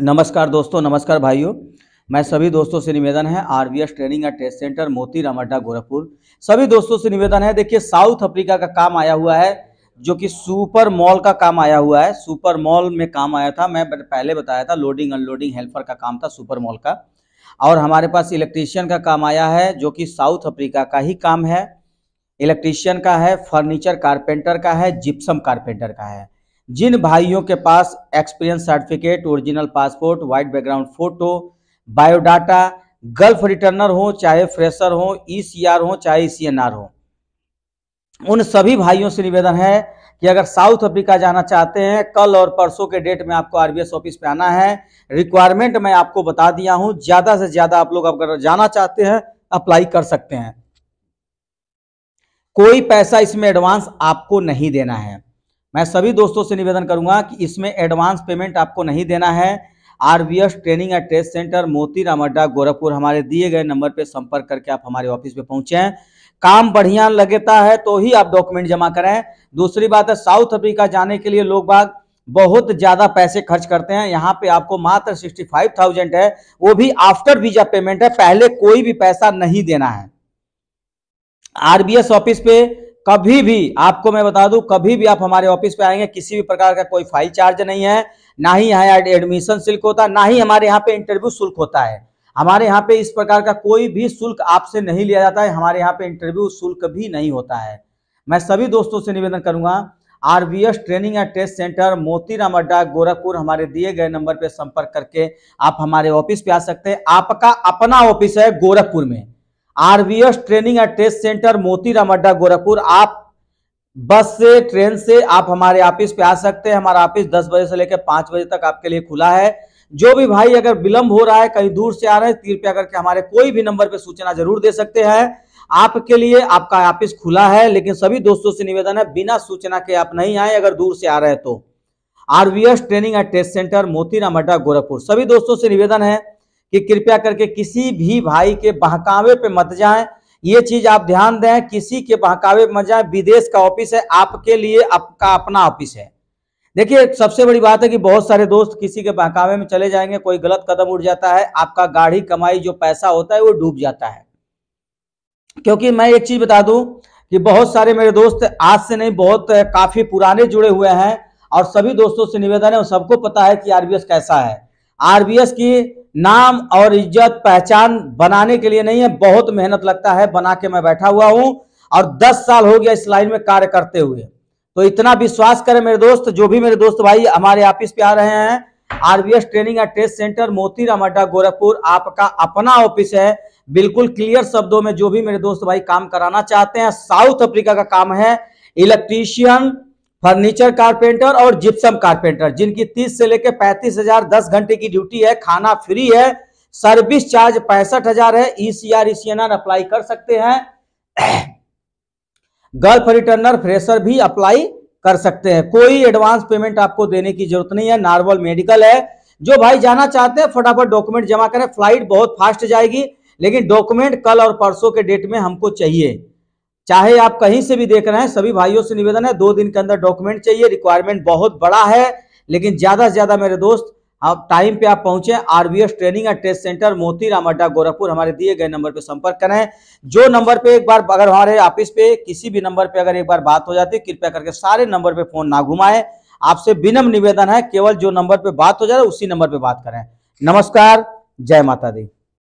नमस्कार दोस्तों, नमस्कार भाइयों। मैं सभी दोस्तों से निवेदन है, RBS training and test centre Moti Ramada Gorakhpur. सभी दोस्तों से निवेदन है, देखिए, साउथ अफ्रीका का काम आया हुआ है, जो कि सुपर मॉल का काम आया हुआ है। सुपर मॉल में काम आया था, मैं पहले बताया था, लोडिंग, अनलोडिंग, हेल्पर का काम था सुपर मॉल का। और हमारे पास इलेक्ट्रीशियन का काम आया है, जो कि साउथ अफ्रीका का ही काम है। इलेक्ट्रीशियन का है, फर्नीचर कारपेंटर का है, जिप्सम कारपेंटर का है। जिन भाइयों के पास experience certificate original passport white background photo biodata Gulf returner हो, चाहे फ्रेशर हो ईसीआर हो, चाहे ईसीएनआर हो, उन सभी भाइयों से निवेदन है कि अगर साउथ अफ्रीका जाना चाहते हैं, कल और परसों के डेट में आपको आरबीएस ऑफ़िस पे आना है। रिक्वायरमेंट मैं आपको बता दिया हूँ, ज़्यादा से ज़्यादा आप लोग अगर जाना चाहते हैं अप्लाई कर सकते हैं। कोई पैसा इसमें एडवांस आपको नहीं देना है। मैं सभी दोस्तों से निवेदन करूँगा कि इसमें एडवांस पेमेंट आपको नहीं देना है। RBS training and test centre Moti Ram Adda Gorakhpur, हमारे दिए गए नंबर पर संपर्क करके आप हमारे ऑफ़िस पे पहुँचे काम बढ़िया लगता है तो ही आप डॉक्यूमेंट जमा करें। दूसरी बात है साउथ अफ्रीका जाने के लिए लोग बाग बहुत ज़्यादा पैसे खर्च करते हैं। यहाँ पे आपको मात्र सिक्सटी फाइव थाउज़ेंड है। वो भी आफ्टर वीज़ा पेमेंट है। पहले कोई भी पैसा नहीं देना है। आरबीएस ऑफ़िस पे कभी भी आपको मैं बता दूँ, कभी भी आप हमारे ऑफ़िस पे आएँगे, किसी भी प्रकार का कोई फ़ाइल चार्ज नहीं है, ना ही यहाँ एडमिशन शुल्क होता है ना ही हमारे यहाँ पे इंटरव्यू शुल्क होता है। हमारे यहाँ पे इस प्रकार का कोई भी शुल्क आपसे नहीं लिया जाता है, हमारे यहाँ पे इंटरव्यू शुल्क भी नहीं होता है। मैं सभी दोस्तों से निवेदन करूँगा, RBS training and test centre, Motiram Adda, Gorakhpur, हमारे दिए गए नंबर पर संपर्क करके आप हमारे ऑफ़िस पे आ सकते हैं। आपका अपना ऑफ़िस है गोरखपुर में। RBS training and test centre Motiram Adda, Gorakhpur. आप बस से, ट्रेन से, आप हमारे ऑफ़िस पे आ सकते हैं। हमारा ऑफ़िस 10 बजे से लेकर 5 बजे तक आपके लिए खुला है। जो भी भाई अगर विलंब हो रहा है, कहीं दूर से आ रहे हैं, कृपया करके हमारे कोई भी नंबर पे सूचना ज़रूर दे सकते हैं। आपके लिए आपका ऑफ़िस खुला है, लेकिन सभी दोस्तों से निवेदन है, बिना सूचना के आप नहीं आए अगर दूर से आ रहे हैं तो। RBS training and test centre, Motiram Adda, Gorakhpur. सभी दोस्तों से निवेदन है कि कृपया करके किसी भी भाई के बहकावे पे मत जाएँ। ये चीज़ आप ध्यान दें, किसी के बहकावे मत जाएँ। विदेश का ऑफ़िस है, आपके लिए आपका अपना ऑफ़िस है। देखिए, सबसे बड़ी बात है कि बहुत सारे दोस्त किसी के बहकावे में चले जाएँगे, कोई गलत कदम उठ जाता है, आपका गाढ़ी कमाई, जो पैसा होता है, वो डूब जाता है। क्योंकि मैं एक चीज़ बता दूँ कि बहुत सारे मेरे दोस्त आज से नहीं, बहुत काफ़ी पुराने जुड़े हुए हैं, और सभी दोस्तों से निवेदन है सबको पता है कि आरबीएस कैसा है। आरबीएस की नाम और इज़्ज़त पहचान बनाने के लिए नहीं है, बहुत मेहनत लगता है, बना के मैं बैठा हुआ हूँ और 10 साल हो गया इस लाइन में कार्य करते हुए। तो इतना विश्वास करें मेरे दोस्त, जो भी मेरे दोस्त भाई हमारे ऑफ़िस पे आ रहे हैं, RBS training and test centre, Motiram Adda, Gorakhpur, आपका अपना ऑफ़िस है। बिल्कुल क्लियर शब्दों में जो भी मेरे दोस्त भाई काम कराना चाहते हैं, साउथ अफ्रीका का काम है, इलेक्ट्रीशियन फर्नीचर कारपेंटर और जिप्सम कारपेंटर, जिनकी 30 से लेकर पैंतीस हज़ार दस घंटे की ड्यूटी है, खाना फ्री है, सर्विस चार्ज पैंसठ हज़ार है ईसीआर ईसीएनआर अप्लाई कर सकते हैं। गल्फ रिटर्नर फ्रेशर भी अप्लाई कर सकते हैं। कोई एडवांस पेमेंट आपको देने की ज़रूरत नहीं है नॉर्मल मेडिकल है। जो भाई जाना चाहते हैं, फटाफट डॉक्यूमेंट जमा करें। फ़्लाइट बहुत फास्ट जाएगी, लेकिन डॉक्यूमेंट कल और परसों के डेट में हमको चाहिए। चाहे आप कहीं से भी देख रहे हैं, सभी भाइयों से निवेदन है, दो दिन के अंदर डॉक्यूमेंट चाहिए रिक्वायरमेंट बहुत बड़ा है, लेकिन ज़्यादा से ज़्यादा मेरे दोस्त, आप टाइम पे आप पहुँचे RBS training and test centre Moti Ram Adda Gorakhpur, हमारे दिए गए नंबर पे संपर्क करें। जो नंबर पे एक बार अगर हमारे ऑफ़िस पे, किसी भी नंबर पे अगर एक बार बात हो जाती है कृपया करके सारे नंबर पे फ़ोन ना घुमाएँ। आपसे विनम्र निवेदन है, केवल जो नंबर पे बात हो जाए, उसी नंबर पे बात करें। नमस्कार, जय माता दी।